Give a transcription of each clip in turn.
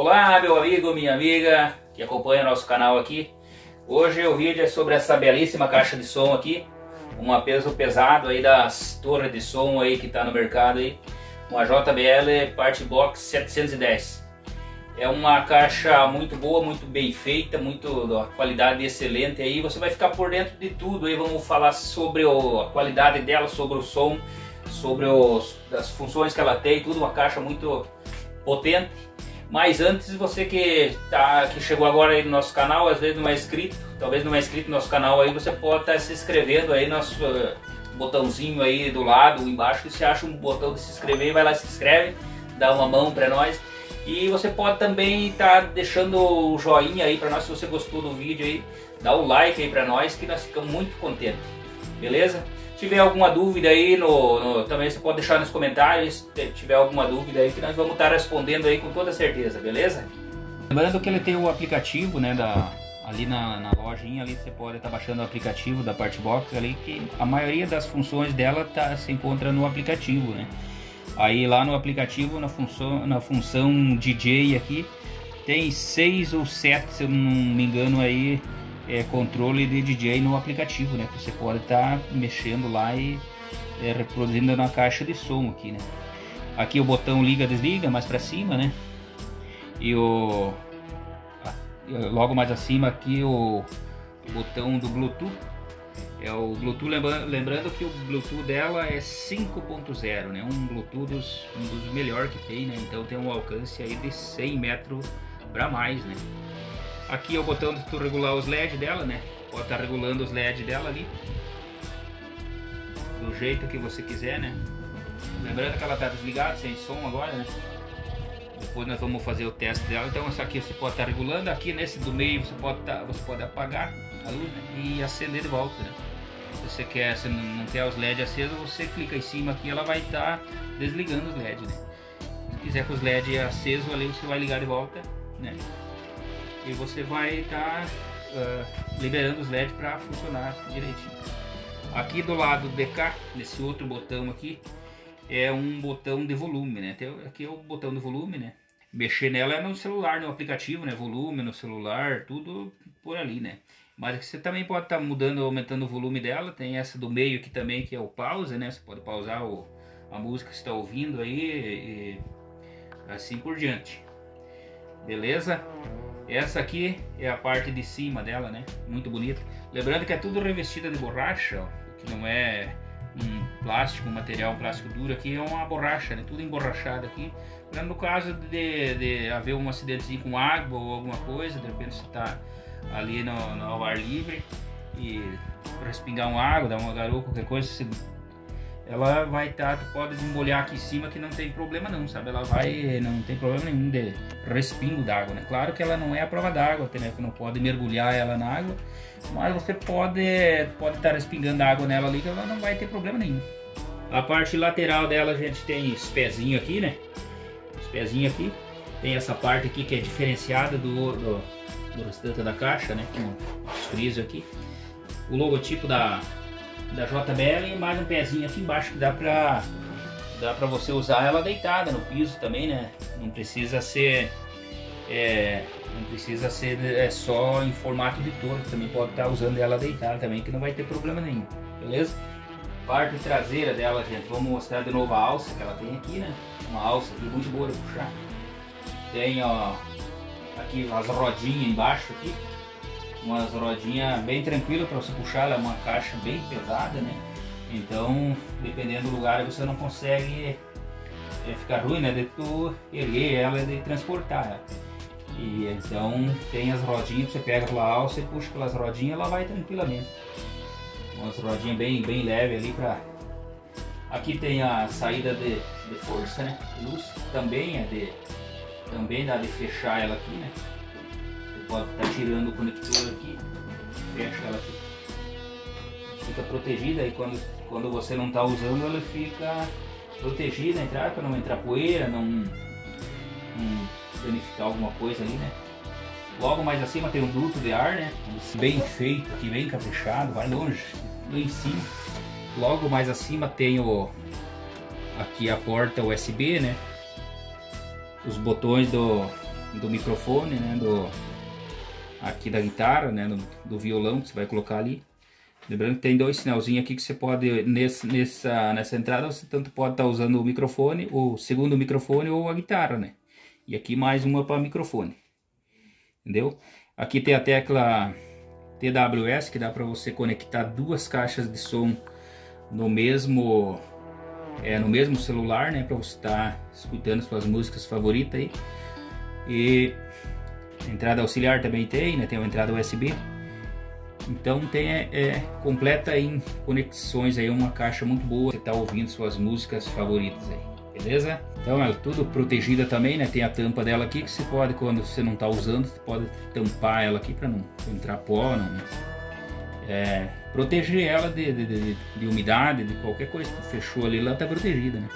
Olá meu amigo, minha amiga que acompanha nosso canal aqui. Hoje o vídeo é sobre essa belíssima caixa de som aqui, um peso pesado aí das torres de som aí que está no mercado aí, uma JBL Part Box 710. É uma caixa muito boa, muito bem feita, muito qualidade excelente aí. Você vai ficar por dentro de tudo aí. Vamos falar sobre o, a qualidade dela, sobre o som, sobre os, as funções que ela tem, tudo uma caixa muito potente. Mas antes, você que, tá, que chegou agora aí no nosso canal, às vezes não é inscrito, talvez não é inscrito no nosso canal aí, você pode estar tá se inscrevendo aí, nosso uh, botãozinho aí do lado, embaixo, que você acha um botão de se inscrever, vai lá se inscreve, dá uma mão para nós. E você pode também estar tá deixando o joinha aí para nós se você gostou do vídeo aí, dá o like aí para nós que nós ficamos muito contentes. Beleza? Tiver alguma dúvida aí, no, no, também você pode deixar nos comentários, se tiver alguma dúvida aí, que nós vamos estar respondendo aí com toda certeza, beleza? Lembrando que ele tem o aplicativo, né, da, ali na, na lojinha, ali você pode estar baixando o aplicativo da Partbox ali, que a maioria das funções dela tá, se encontra no aplicativo, né? Aí lá no aplicativo, na função, na função DJ aqui, tem seis ou sete, se eu não me engano aí, é, controle de DJ no aplicativo, né? Você pode estar tá mexendo lá e é, reproduzindo na caixa de som aqui, né? Aqui o botão liga desliga mais para cima, né? E o logo mais acima aqui o botão do Bluetooth é o Bluetooth lembrando que o Bluetooth dela é 5.0 né um Bluetooth dos, um dos melhores que tem né então tem um alcance aí de 100 metros para mais né Aqui é o botão de tu regular os LED dela, né? Pode estar tá regulando os LED dela ali. Do jeito que você quiser, né? Lembrando que ela está desligada, sem som agora, né? Depois nós vamos fazer o teste dela. Então essa aqui você pode estar tá regulando. Aqui nesse do meio você pode, tá, você pode apagar a luz né? e acender de volta, né? Se você quer se não ter os LED acesos, você clica em cima aqui ela vai estar tá desligando os LED, né? Se quiser com os LED acesos ali, você vai ligar de volta, né? E você vai estar tá, uh, liberando os LEDs para funcionar direitinho. Aqui do lado de cá, nesse outro botão aqui, é um botão de volume, né? Tem, aqui é o botão de volume, né? Mexer nela é no celular, no aplicativo, né? Volume no celular, tudo por ali, né? Mas aqui você também pode estar tá mudando, aumentando o volume dela. Tem essa do meio aqui também, que é o pause, né? Você pode pausar o, a música que está ouvindo aí e assim por diante. Beleza? Essa aqui é a parte de cima dela, né? Muito bonita. Lembrando que é tudo revestida de borracha, ó, que não é um plástico, um material um plástico duro aqui, é uma borracha, né? Tudo emborrachado aqui. No caso de, de haver um acidentezinho com água ou alguma coisa, de repente você está ali no, no, ar livre e respingar uma água, dar uma garoa, qualquer coisa, você ela vai estar, tá, tu pode molhar aqui em cima que não tem problema não, sabe? Ela vai, não tem problema nenhum de respingo d'água, né? Claro que ela não é a prova d'água, né? Que não pode mergulhar ela na água, mas você pode pode estar tá respingando água nela ali que ela não vai ter problema nenhum. A parte lateral dela a gente tem os pezinhos aqui, né? Os pezinhos aqui. Tem essa parte aqui que é diferenciada do, do, do restante da caixa, né? Com os frisos aqui. O logotipo da, da JBL e mais um pezinho aqui embaixo que dá pra, dá pra você usar ela deitada no piso também, né? Não precisa ser é, não precisa ser é, só em formato de torre, também pode estar tá usando ela deitada também, que não vai ter problema nenhum, beleza? Parte traseira dela, gente, vamos mostrar de novo a alça que ela tem aqui, né? Uma alça aqui muito boa de puxar. Tem, ó, aqui as rodinhas embaixo aqui, umas rodinhas bem tranquilas para você puxar, ela é uma caixa bem pesada, né? Então, dependendo do lugar, você não consegue é, ficar ruim, né? De tu erguer ela e de transportar ela. E então tem as rodinhas, você pega pela alça e puxa pelas rodinhas, ela vai tranquilamente. Umas rodinhas bem, bem leve ali para Aqui tem a saída de, de força, né? Luz também é de também dá de fechar ela aqui, né? Estar tá tirando o conector aqui, fecha ela aqui. Fica protegida e quando, quando você não está usando ela fica protegida, entrar para não entrar poeira, não, não danificar alguma coisa ali, né? Logo mais acima tem um duto de ar, né? Bem feito aqui, bem caprichado, vai longe, lá em cima. Logo mais acima tem o aqui a porta USB, né? Os botões do do microfone, né? Do, aqui da guitarra, né? Do, violão que você vai colocar ali. Lembrando que tem dois sinalzinhos aqui que você pode, nesse, nessa, nessa entrada, você tanto pode estar tá usando o microfone, o segundo microfone ou a guitarra, né? E aqui mais uma para microfone. Entendeu? Aqui tem a tecla TWS que dá para você conectar duas caixas de som no mesmo é, no mesmo celular, né, para você estar tá escutando suas músicas favoritas aí. E entrada auxiliar também tem, né, tem uma entrada USB. Então tem é, é, completa em conexões aí uma caixa muito boa. Você tá ouvindo suas músicas favoritas aí beleza? Então é tudo protegida também, né? Tem a tampa dela aqui que você pode, quando você não está usando, você pode tampar ela aqui para não entrar pó, não, é, proteger ela de, de, de, de, umidade, de qualquer coisa. Fechou ali, ela está protegida, né?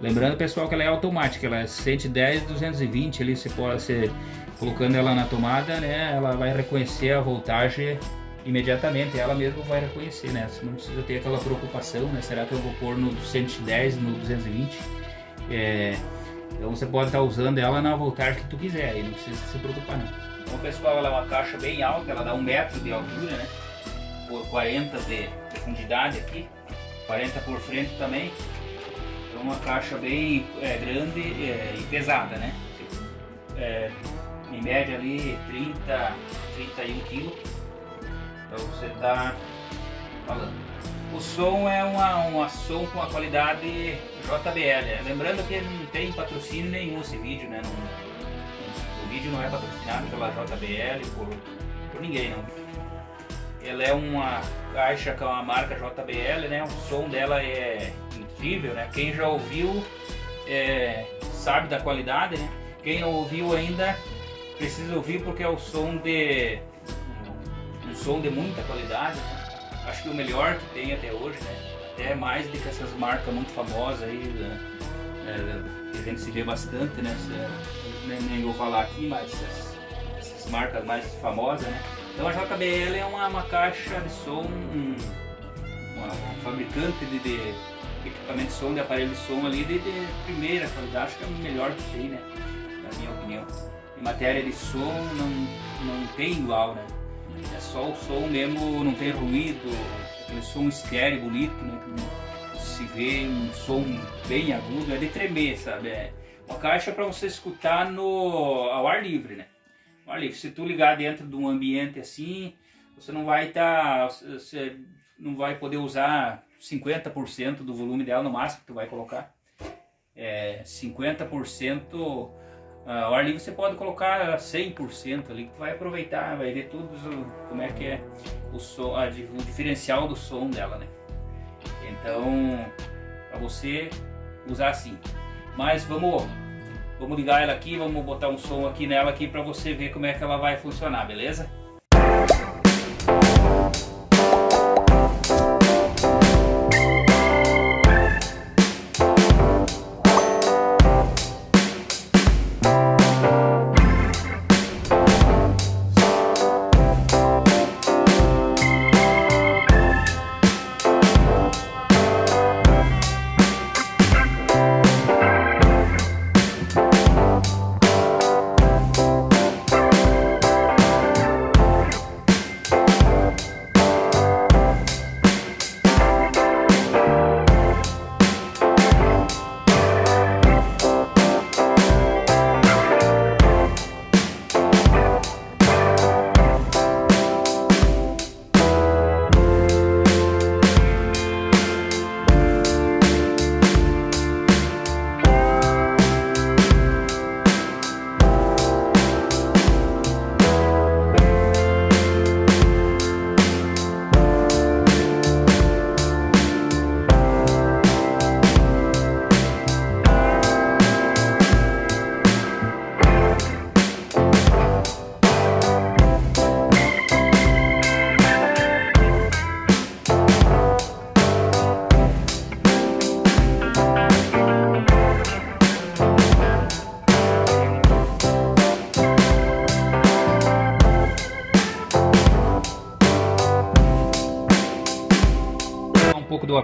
Lembrando, pessoal, que ela é automática, ela é 110, 220 ali, você pode ser colocando ela na tomada, né? Ela vai reconhecer a voltagem imediatamente, ela mesma vai reconhecer, né? Você não precisa ter aquela preocupação, né? Será que eu vou pôr no 110, no 220? É, então você pode estar usando ela na voltagem que tu quiser, e não precisa se preocupar não. Então pessoal, ela é uma caixa bem alta, ela dá um metro de altura, né? Por 40 de profundidade aqui, 40 por frente também. É uma caixa bem é, grande é, e pesada, né? É, em média ali 30, 31 kg. Então você está falando. O som é uma, uma som com a qualidade JBL. Lembrando que não tem patrocínio nenhum esse vídeo, né? Não, o vídeo não é patrocinado pela JBL por, por ninguém, não. Ela é uma caixa com a marca JBL, né? O som dela é incrível, né? Quem já ouviu é, sabe da qualidade, né? Quem não ouviu ainda precisa ouvir porque é o som de um som de muita qualidade. Né? acho que o melhor que tem até hoje, né? Até mais do que essas marcas muito famosas aí, né? é, que a gente se vê bastante, né? Nem, nem, vou falar aqui, mas essas, essas, marcas mais famosas, né? Então a JBL é uma, uma caixa de som, um, uma, fabricante de, de, equipamento de som, de aparelho de som ali de, de primeira qualidade, acho que é o melhor que tem, né? Na minha opinião. Em matéria de som não, não tem igual, né? É só o som mesmo, não tem ruído, aquele som estéreo bonito, né? Se vê um som bem agudo, é de tremer, sabe? É uma caixa para você escutar no, ao ar livre, né? Ao ar livre. Se tu ligar dentro de um ambiente assim, você não vai estar. Tá, você não vai poder usar 50% do volume dela no máximo que tu vai colocar. É, 50% Uh, o ar livre você pode colocar 100% ali, que vai aproveitar, vai ver tudo como é que é o, som, a, o diferencial do som dela, né? Então, para você usar assim. Mas vamos, vamos ligar ela aqui, vamos botar um som aqui nela aqui para você ver como é que ela vai funcionar, beleza?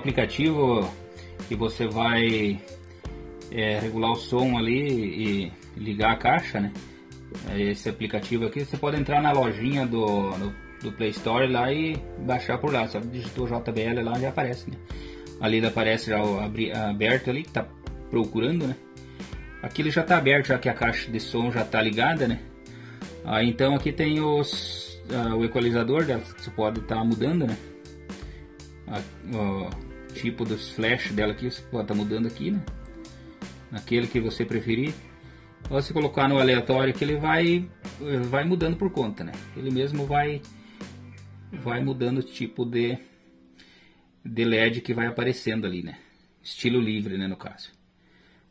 Aplicativo que você vai é, regular o som ali e ligar a caixa, né? esse aplicativo aqui, você pode entrar na lojinha do, do, do Play Store lá e baixar por lá. Só digitou JBL lá já aparece, né? Ali aparece já o aberto ali, que tá procurando, né? Aqui ele já tá aberto, já que a caixa de som já tá ligada, né? Aí então aqui tem os, uh, o equalizador, né? você pode estar tá mudando, né? o tipo dos flash dela aqui, você pode estar tá mudando aqui, né? Naquele que você preferir. Ou se colocar no aleatório que ele vai, vai mudando por conta, né? Ele mesmo vai, vai mudando o tipo de, de LED que vai aparecendo ali, né? Estilo livre, né, no caso.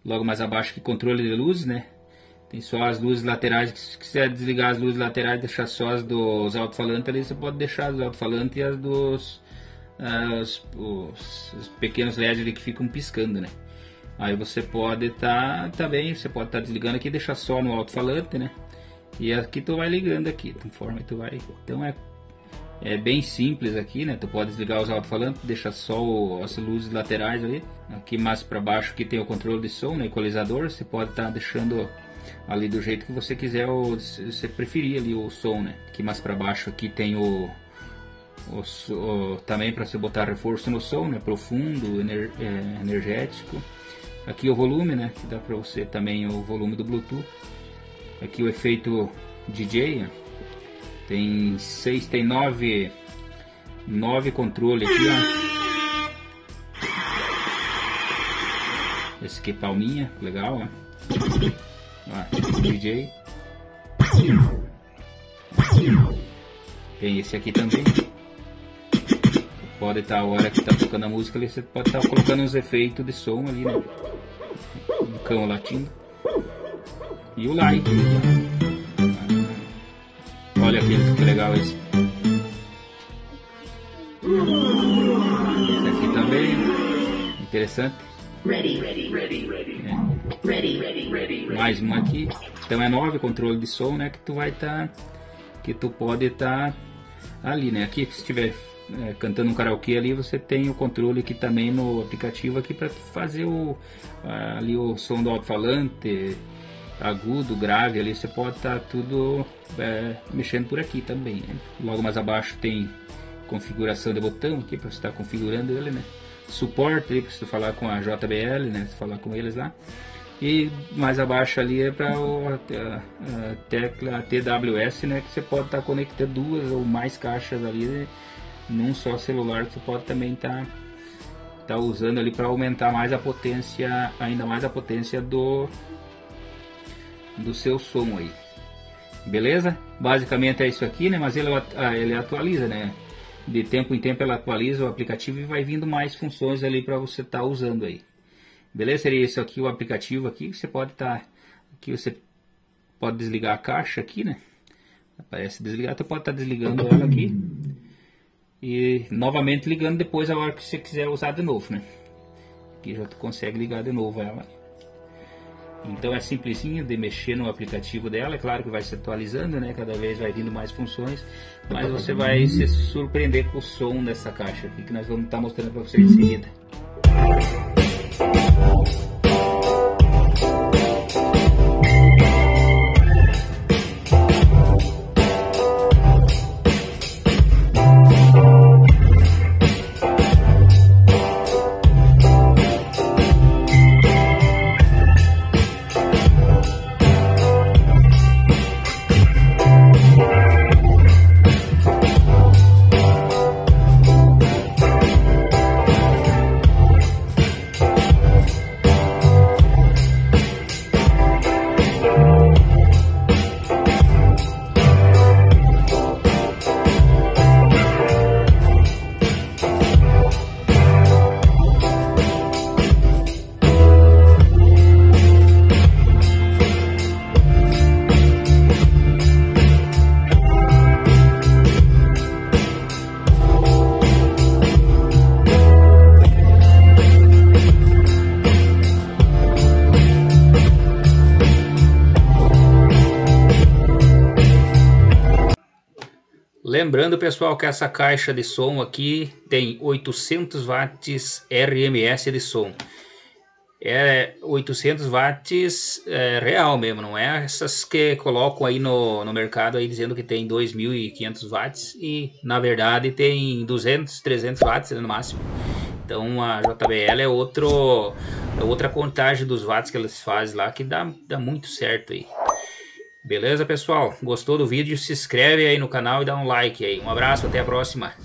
Logo mais abaixo que controle de luzes, né? Tem só as luzes laterais, se quiser desligar as luzes laterais deixar só as dos alto-falantes ali, você pode deixar as alto-falantes e as dos os, os, os, pequenos LEDs ali que ficam piscando, né? Aí você pode estar tá, também, você pode estar tá desligando aqui deixar só no alto-falante, né? E aqui tu vai ligando aqui, conforme tu vai. Então é é bem simples aqui, né? Tu pode desligar os alto-falantes, deixar só o, as luzes laterais ali. Aqui mais para baixo que tem o controle de som, né? Equalizador, você pode estar tá deixando ali do jeito que você quiser, ou você preferir ali o som, né? Aqui mais para baixo aqui tem o, o, o também para você botar reforço no som, né? Profundo, ener, é, energético. Aqui o volume, né? Que dá para você também o volume do Bluetooth. Aqui o efeito DJ, né? Tem seis, tem nove, nove controles aqui, ó. Esse aqui é palminha, legal, ó. ó DJ. Tem esse aqui também. Pode estar a hora que está tocando a música ali, você pode estar colocando uns efeitos de som ali, né? Um cão latindo. E o like. Olha aqui, que legal esse. Esse aqui também. Interessante. Ready, ready, ready, ready. É. Ready, ready, ready, Mais um aqui. Então é nove controle de som, né? Que tu vai estar. Tá, que tu pode estar tá ali, né? Aqui se estiver é, cantando um karaokê ali, você tem o controle aqui também no aplicativo aqui para fazer o ali o som do alto-falante, agudo, grave ali, você pode estar tá tudo é, mexendo por aqui também. Né? Logo mais abaixo tem configuração de botão aqui para você estar tá configurando ele, né? Suporte para você falar com a JBL, né? Falar com eles lá. E mais abaixo ali é para a, a, tecla TWS, né? Que você pode estar tá conectando duas ou mais caixas ali né? Num só celular que você pode também estar tá, tá usando ali para aumentar mais a potência, ainda mais a potência do do seu som aí. Beleza? Basicamente é isso aqui, né? Mas ele, ah, ele atualiza, né? De tempo em tempo ela atualiza o aplicativo e vai vindo mais funções ali para você estar tá usando aí. Beleza? Seria isso aqui o aplicativo aqui. Você pode estar... Tá, aqui você pode desligar a caixa aqui, né? Aparece desligar, você pode estar tá desligando ela aqui. E novamente ligando depois a hora que você quiser usar de novo, né? Aqui já tu consegue ligar de novo ela. Então é simplesinho de mexer no aplicativo dela, é claro que vai se atualizando, né? Cada vez vai vindo mais funções, mas você vai se surpreender com o som dessa caixa aqui que nós vamos estar mostrando para vocês em seguida. Lembrando, pessoal, que essa caixa de som aqui tem 800 watts RMS de som. é 800 watts é, real mesmo, não é essas que colocam aí no, no mercado aí dizendo que tem 2.500 watts e na verdade tem 200, 300 watts no máximo. Então a JBL é outro é outra contagem dos watts que eles fazem lá que dá, dá muito certo aí. Beleza, pessoal? Gostou do vídeo? Se inscreve aí no canal e dá um like aí. Um abraço, até a próxima.